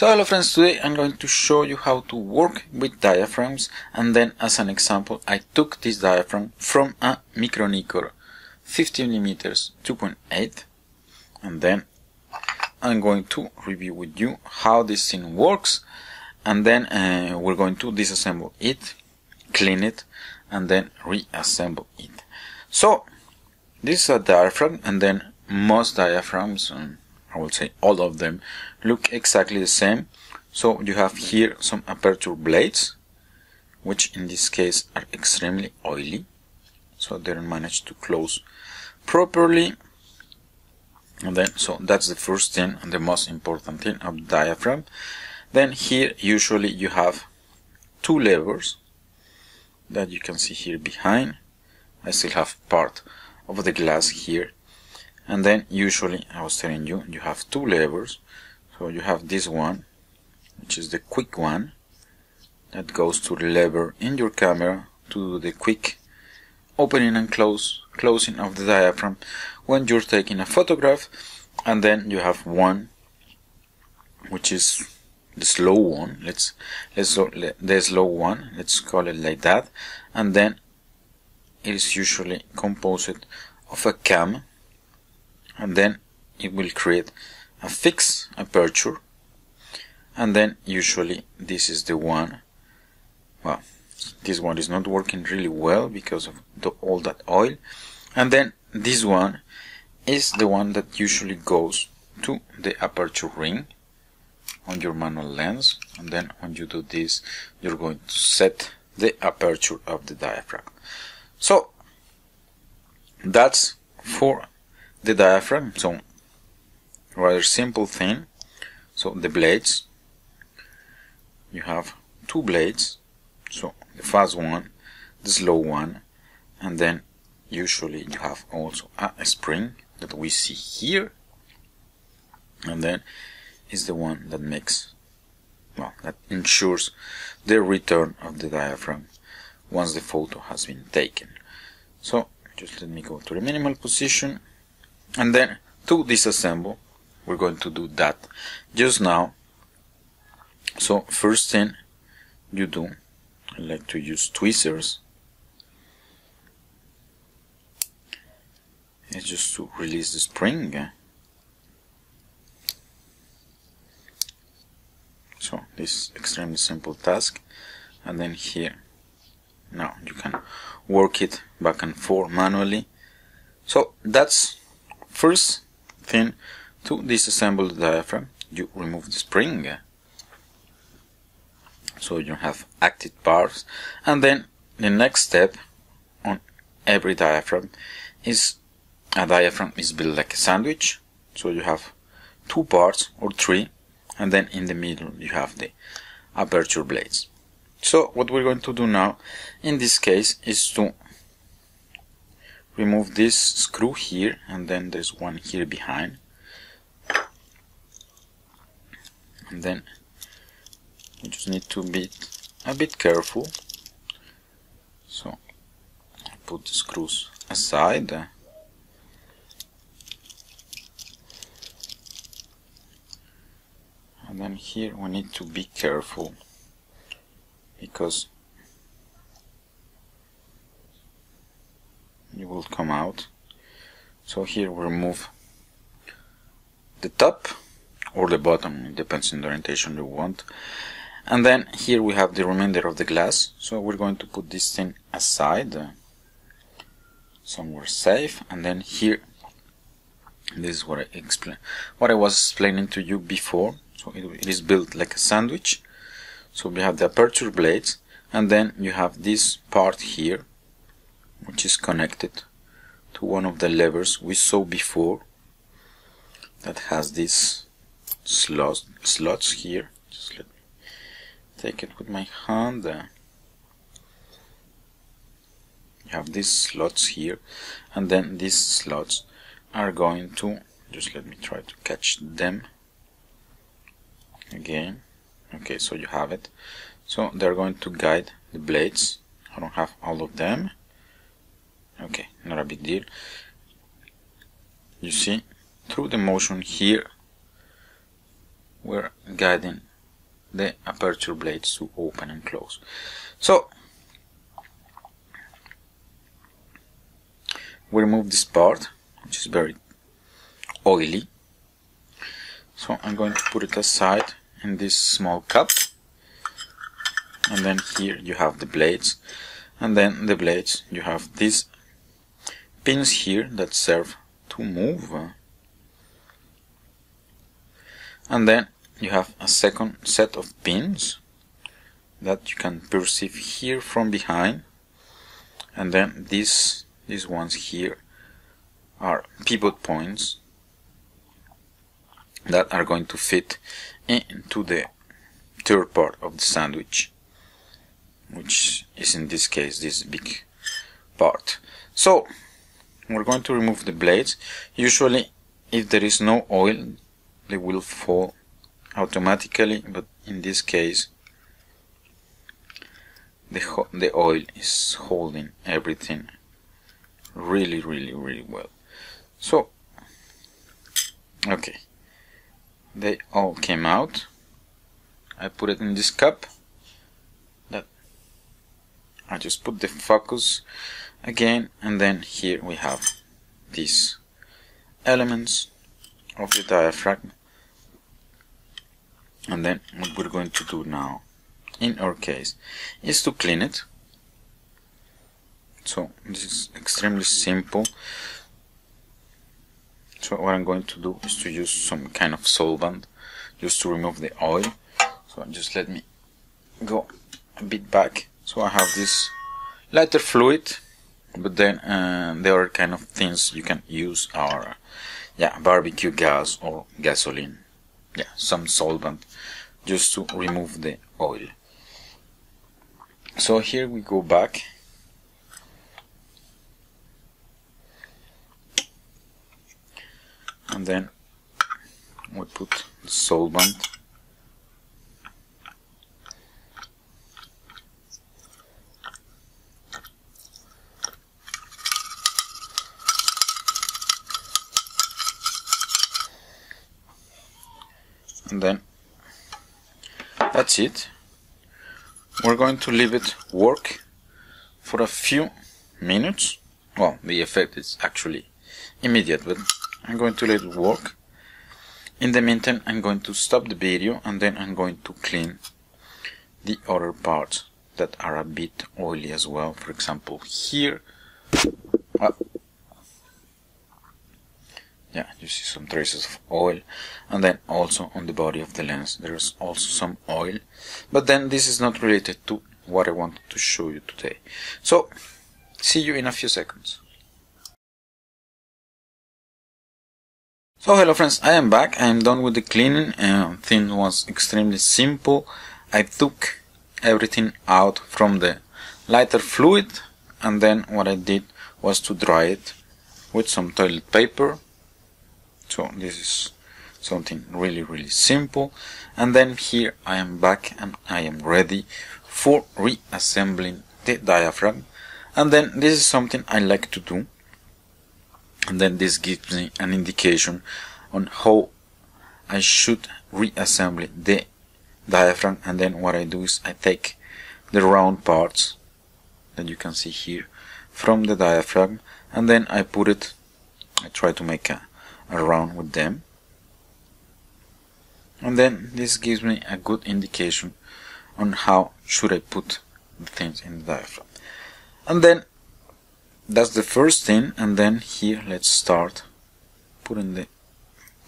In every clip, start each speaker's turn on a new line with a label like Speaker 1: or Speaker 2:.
Speaker 1: So hello friends, today I'm going to show you how to work with diaphragms. And then as an example I took this diaphragm from a Micro-Nikkor 50mm 2.8 and then I'm going to review with you how this thing works. And then uh, we're going to disassemble it, clean it and then reassemble it. So this is a diaphragm and then most diaphragms um, I will say all of them look exactly the same. So you have here some aperture blades which in this case are extremely oily. So they don't manage to close properly. And then so that's the first thing and the most important thing of the diaphragm. Then here usually you have two levers that you can see here behind. I still have part of the glass here and then usually I was telling you you have two levers. So you have this one which is the quick one that goes to the lever in your camera to do the quick opening and close closing of the diaphragm. When you're taking a photograph and then you have one which is the slow one. Let's let's the slow one let's call it like that. And then it is usually composed of a cam and then it will create a fixed aperture. And then usually this is the one well this one is not working really well because of the, all that oil. And then this one is the one that usually goes to the aperture ring on your manual lens. And then when you do this you're going to set the aperture of the diaphragm. So that's for the diaphragm. So rather simple thing. So the blades. You have two blades. So the fast one the slow one and then usually you have also a spring that we see here. And then is the one that makes well that ensures the return of the diaphragm once the photo has been taken. So just let me go to the minimal position and then to disassemble we're going to do that just now. So first thing you do I like to use tweezers. It's just to release the spring. So this is extremely simple task. And then here. Now you can work it back and forth manually. So that's First thing to disassemble the diaphragm, you remove the spring. So you have active parts and then the next step on every diaphragm is a diaphragm is built like a sandwich. So you have two parts or three. And then in the middle you have the aperture blades. So what we're going to do now in this case is to remove this screw here and then there's one here behind. And then you just need to be a bit careful. So put the screws aside. And then here we need to be careful because come out. So here we remove the top or the bottom it depends on the orientation you want. And then here we have the remainder of the glass. So we're going to put this thing aside somewhere safe. And then here this is what I explain what I was explaining to you before. So it, it is built like a sandwich. So we have the aperture blades. And then you have this part here which is connected to one of the levers we saw before that has these slots, slots here. Just let me take it with my hand you have these slots here and then these slots are going to just let me try to catch them again. Okay so you have it. So they're going to guide the blades. I don't have all of them. Okay not a big deal. You see through the motion here we're guiding the aperture blades to open and close. So we remove this part which is very oily. So I'm going to put it aside in this small cup. And then here you have the blades. And then the blades you have these pins here that serve to move. And then you have a second set of pins that you can perceive here from behind. And then these these ones here are pivot points that are going to fit into the third part of the sandwich which is in this case this big part. So we're going to remove the blades. Usually if there is no oil they will fall automatically but in this case the, the oil is holding everything really really really well. So okay. They all came out. I put it in this cup. That I just put the focus again and then here we have these elements of the diaphragm. And then what we're going to do now in our case is to clean it. So this is extremely simple. So what I'm going to do is to use some kind of solvent just to remove the oil. So just let me go a bit back. So I have this lighter fluid but then uh, the other kind of things you can use are yeah barbecue gas or gasoline. Yeah some solvent just to remove the oil. So here we go back. And then we put the solvent and then that's it. We're going to leave it work for a few minutes. Well the effect is actually immediate but I'm going to let it work. In the meantime I'm going to stop the video and then I'm going to clean the other parts that are a bit oily as well. For example here. Uh, yeah you see some traces of oil. And then also on the body of the lens there's also some oil. But then this is not related to what I wanted to show you today. So see you in a few seconds. So hello friends, I am back, I am done with the cleaning. And thing was extremely simple. I took everything out from the lighter fluid. And then what I did was to dry it with some toilet paper. So this is something really really simple. And then here I am back and I am ready for reassembling the diaphragm. And then this is something I like to do. And then this gives me an indication on how I should reassemble the diaphragm. And then what I do is I take the round parts that you can see here from the diaphragm. And then I put it I try to make a, a round with them. And then this gives me a good indication on how should I put the things in the diaphragm. And then that's the first thing and then here let's start putting the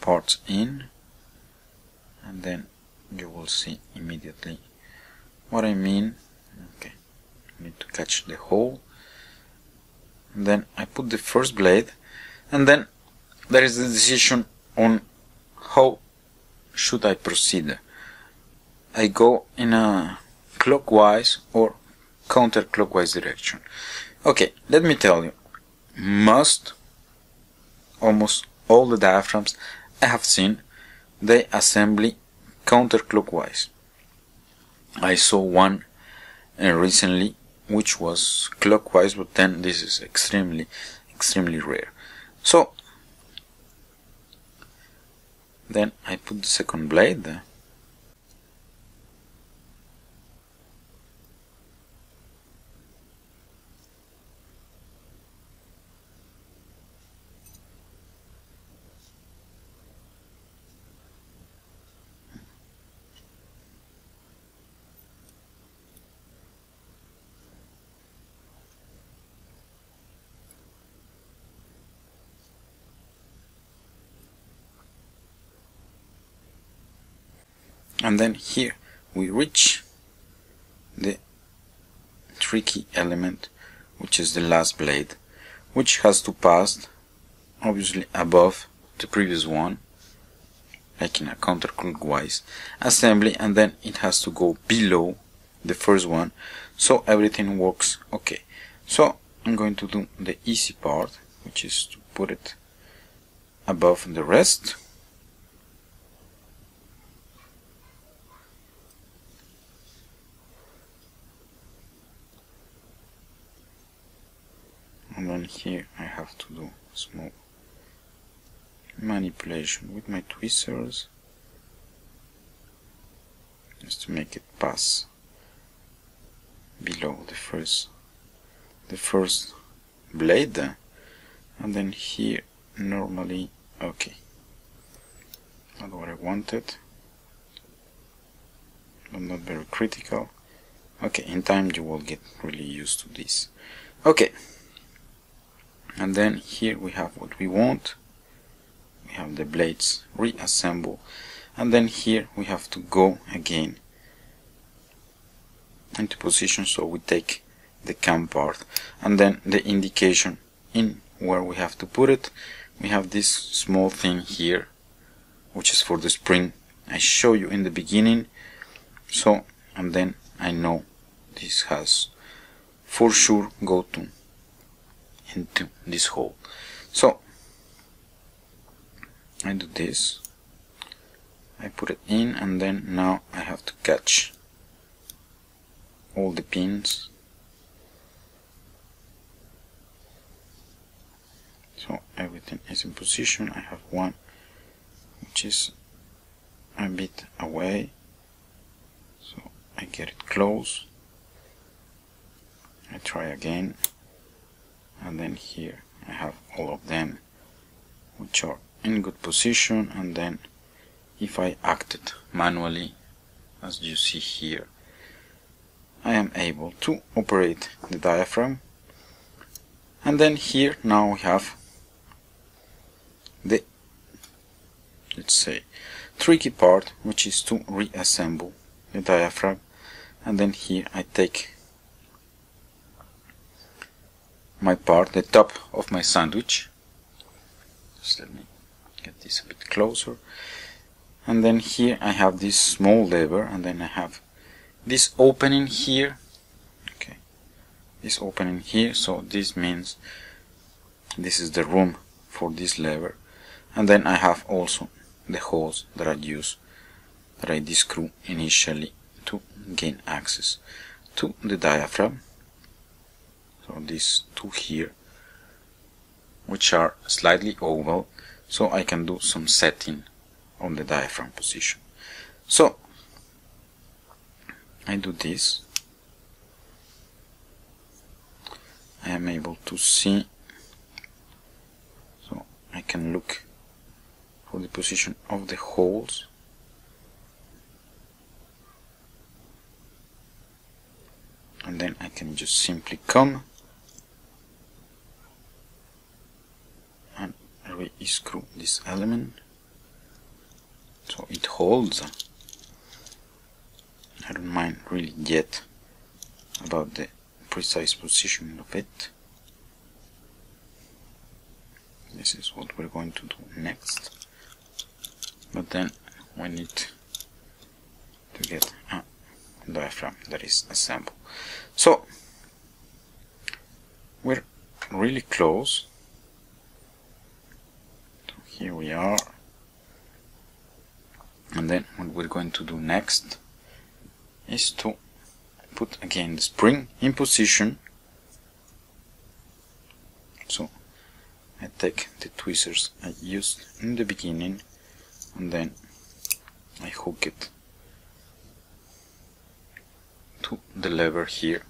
Speaker 1: parts in. And then you will see immediately what I mean. Okay I need to catch the hole. And then I put the first blade and then there is the decision on how should I proceed I go in a clockwise or counterclockwise direction Okay, let me tell you, most, almost all the diaphragms I have seen, they assembly counterclockwise. I saw one uh, recently which was clockwise, but then this is extremely, extremely rare. So, then I put the second blade and then here we reach the tricky element which is the last blade which has to pass obviously above the previous one like in a counterclockwise assembly and then it has to go below the first one so everything works okay. So I'm going to do the easy part which is to put it above the rest and then here I have to do small manipulation with my tweezers. Just to make it pass below the first the first blade. And then here normally okay. Not what I wanted. But not very critical. Okay in time you will get really used to this. Okay and then here we have what we want. We have the blades reassemble. And then here we have to go again into position so we take the cam part. And then the indication in where we have to put it. We have this small thing here which is for the spring. I show you in the beginning. So and then I know this has for sure go to into this hole. So I do this. I put it in and then now I have to catch all the pins. So everything is in position. I have one which is a bit away. So I get it close. I try again and then here I have all of them which are in good position and then if I acted manually as you see here I am able to operate the diaphragm. And then here now we have the let's say tricky part which is to reassemble the diaphragm. And then here I take my part, the top of my sandwich. Just let me get this a bit closer. And then here I have this small lever and then I have this opening here. Okay. This opening here so this means this is the room for this lever. And then I have also the holes that I use that I discrew initially to gain access to the diaphragm so these two here which are slightly oval so I can do some setting on the diaphragm position. So I do this. I am able to see. So I can look for the position of the holes. And then I can just simply come and re-screw this element. So it holds. I don't mind really yet about the precise positioning of it. This is what we're going to do next. But then we need to get a diaphragm that is assembled so we're really close here we are. And then what we're going to do next is to put again the spring in position. So I take the tweezers I used in the beginning and then I hook it to the lever here.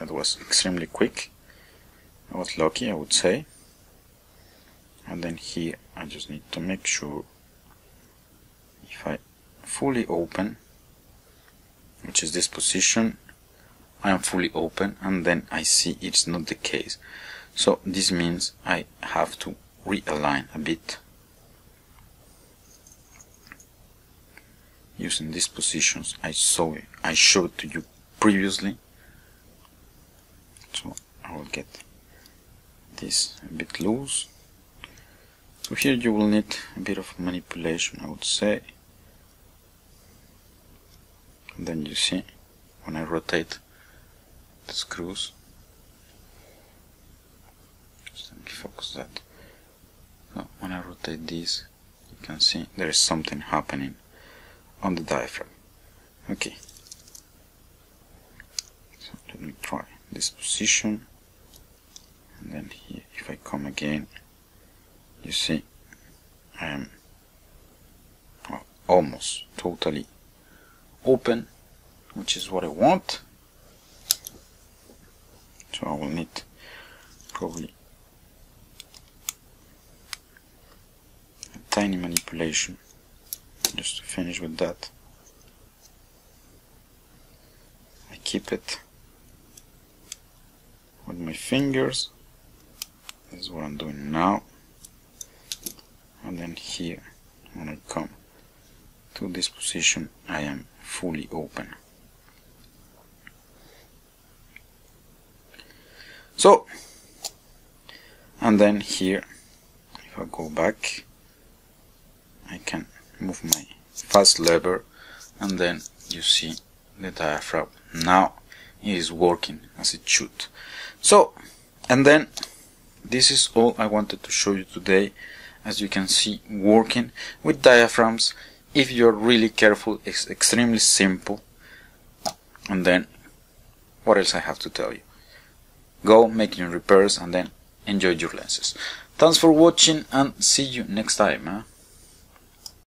Speaker 1: That was extremely quick. I was lucky I would say and then here I just need to make sure if I fully open which is this position I am fully open and then I see it's not the case. So this means I have to realign a bit using these positions I saw I showed to you previously. So I will get this a bit loose so here you will need a bit of manipulation I would say. And then you see when I rotate the screws. Just let me focus that. When I rotate these you can see there is something happening on the diaphragm. Okay. So let me try this position. And then here if I come again you see um, I am almost totally open which is what I want. So I will need probably a tiny manipulation just to finish with that. I keep it with my fingers. This is what I'm doing now and then here when I come to this position I am fully open. So and then here if I go back I can move my fast lever and then you see the diaphragm. Now it is working as it should. So and then this is all I wanted to show you today as you can see working with diaphragms if you're really careful it's extremely simple. And then what else I have to tell you? Go make your repairs and then enjoy your lenses. Thanks for watching and see you next time?